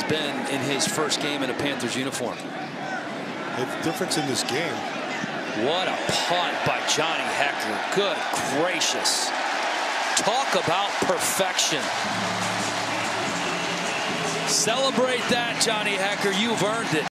has been in his first game in a Panthers uniform. The difference in this game. What a punt by Johnny Hekker! Good gracious. Talk about perfection. Celebrate that, Johnny Hekker. You've earned it.